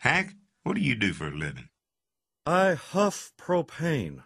Hack, what do you do for a living? I huff propane.